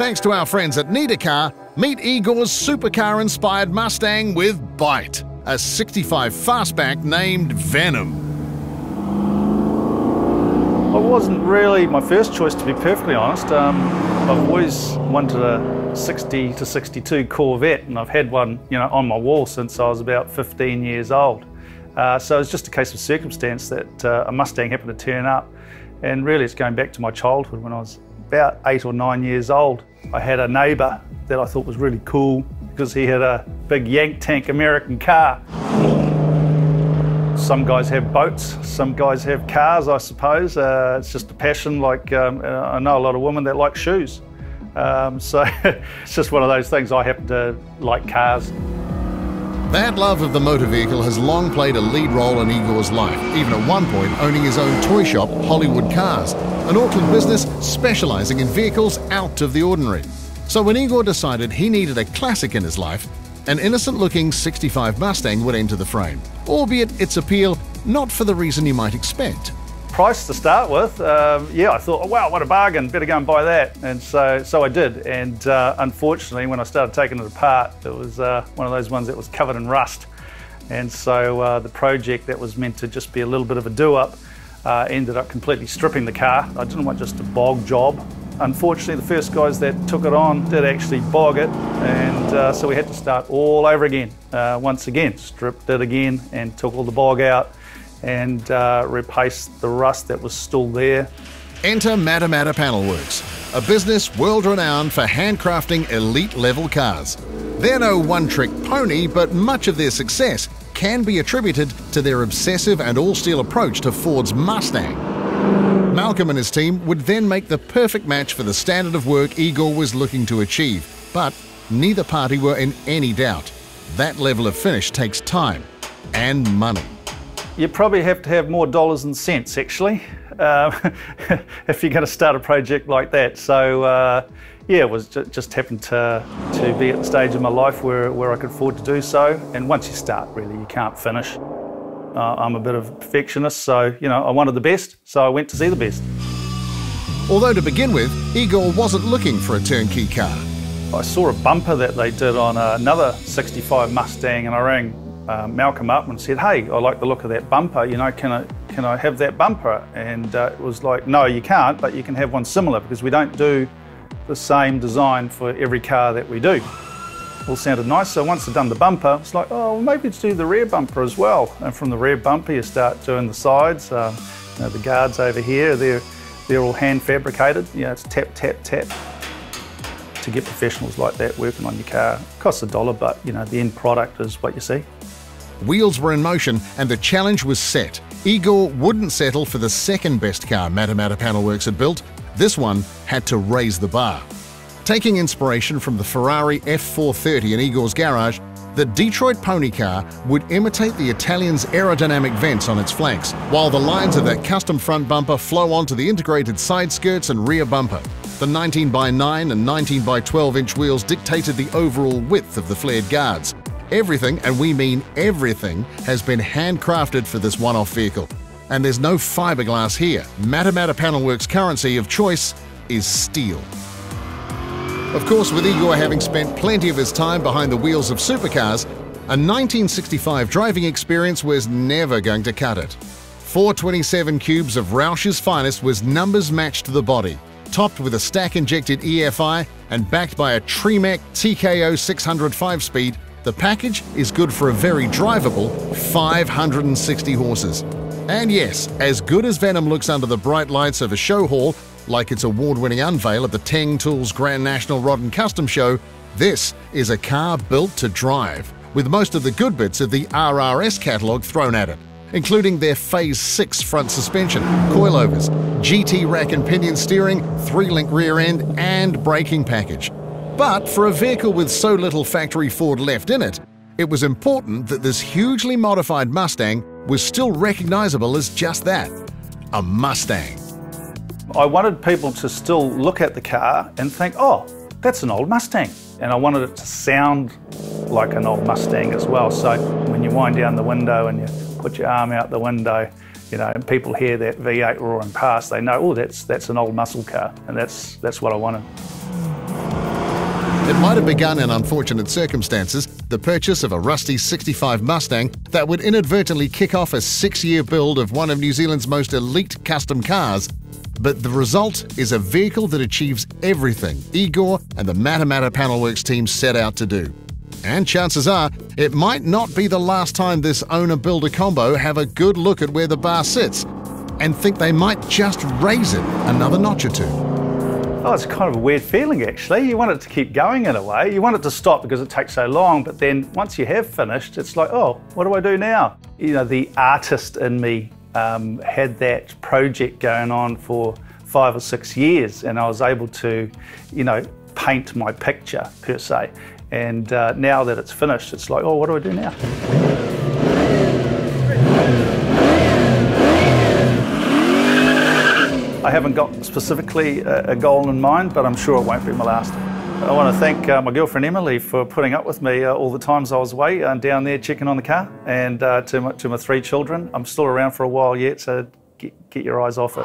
Thanks to our friends at Need a Car, meet Igor's supercar inspired Mustang with Bite, a 65 fastback named Venom. I wasn't really my first choice, to be perfectly honest. Um, I've always wanted a 60 to 62 Corvette, and I've had one, you know, on my wall since I was about 15 years old. Uh, so it's just a case of circumstance that uh, a Mustang happened to turn up, and really it's going back to my childhood when I was about eight or nine years old. I had a neighbour that I thought was really cool because he had a big Yank tank American car. Some guys have boats, some guys have cars, I suppose. Uh, it's just a passion, like um, I know a lot of women that like shoes. Um, so it's just one of those things. I happen to like cars. That love of the motor vehicle has long played a lead role in Igor's life, even at one point owning his own toy shop, Hollywood Cars, an Auckland business specialising in vehicles out of the ordinary. So when Igor decided he needed a classic in his life, an innocent looking 65 Mustang would enter the frame, albeit its appeal not for the reason you might expect. Price to start with, um, yeah, I thought, oh, wow, what a bargain, better go and buy that. And so, so I did. And uh, unfortunately, when I started taking it apart, it was uh, one of those ones that was covered in rust. And so uh, the project that was meant to just be a little bit of a do up uh, ended up completely stripping the car. I didn't want just a bog job. Unfortunately, the first guys that took it on did actually bog it, and uh, so we had to start all over again. Uh, once again, stripped it again and took all the bog out and uh, replaced the rust that was still there. Enter Matamata Panel Works, a business world renowned for handcrafting elite level cars. They're no one trick pony, but much of their success can be attributed to their obsessive and all steel approach to Ford's Mustang. Malcolm and his team would then make the perfect match for the standard of work Igor was looking to achieve, but neither party were in any doubt. That level of finish takes time and money. You probably have to have more dollars and cents actually, um, if you're going to start a project like that. So, uh, yeah, it was just, just happened to, to be at the stage of my life where, where I could afford to do so. And once you start, really, you can't finish. Uh, I'm a bit of a perfectionist, so you know I wanted the best, so I went to see the best. Although to begin with, Igor wasn't looking for a turnkey car. I saw a bumper that they did on another 65 Mustang, and I rang uh, Malcolm up and said, "Hey, I like the look of that bumper. You know, can I can I have that bumper?" And uh, it was like, "No, you can't, but you can have one similar because we don't do the same design for every car that we do." all sounded nice. So once I'd done the bumper, it's like, oh, well, maybe let's do the rear bumper as well. And from the rear bumper, you start doing the sides. Um, you know, the guards over here, they're, they're all hand fabricated. You know, it's tap, tap, tap. To get professionals like that working on your car, it costs a dollar, but you know, the end product is what you see. Wheels were in motion and the challenge was set. Igor wouldn't settle for the second best car Matamata Panelworks had built. This one had to raise the bar. Taking inspiration from the Ferrari F430 in Igor's garage, the Detroit pony car would imitate the Italian's aerodynamic vents on its flanks, while the lines of that custom front bumper flow onto the integrated side skirts and rear bumper. The 19 by 9 and 19 by 12 inch wheels dictated the overall width of the flared guards. Everything, and we mean everything, has been handcrafted for this one-off vehicle. And there's no fiberglass here. Matamata Panelworks' currency of choice is steel. Of course, with Igor having spent plenty of his time behind the wheels of supercars, a 1965 driving experience was never going to cut it. 427 cubes of Roush's finest was numbers matched to the body, topped with a stack-injected EFI and backed by a Tremec TKO 600 5-speed, the package is good for a very drivable 560 horses. And yes, as good as Venom looks under the bright lights of a show hall, like its award winning unveil at the Teng Tools Grand National Rod and Custom Show, this is a car built to drive, with most of the good bits of the RRS catalogue thrown at it, including their Phase 6 front suspension, coilovers, GT rack and pinion steering, 3 link rear end, and braking package. But for a vehicle with so little factory Ford left in it, it was important that this hugely modified Mustang was still recognizable as just that a Mustang. I wanted people to still look at the car and think, oh, that's an old Mustang. And I wanted it to sound like an old Mustang as well. So when you wind down the window and you put your arm out the window, you know, and people hear that V8 roaring past, they know, oh, that's that's an old muscle car, and that's that's what I wanted. It might have begun in unfortunate circumstances, the purchase of a rusty 65 Mustang that would inadvertently kick off a six year build of one of New Zealand's most elite custom cars. But the result is a vehicle that achieves everything Igor and the Matamata Panelworks team set out to do. And chances are, it might not be the last time this owner builder combo have a good look at where the bar sits and think they might just raise it another notch or two. Oh, it's kind of a weird feeling actually. You want it to keep going in a way. You want it to stop because it takes so long, but then once you have finished, it's like, oh, what do I do now? You know, the artist in me um, had that project going on for five or six years, and I was able to, you know, paint my picture per se. And uh, now that it's finished, it's like, oh, what do I do now? I haven't got specifically a, goal in mind, but I'm sure it won't be my last. I want to thank uh, my girlfriend Emily for putting up with me uh, all the times I was away uh, down there checking on the car, and uh, to, my, to my three children. I'm still around for a while yet, so get, get your eyes off it.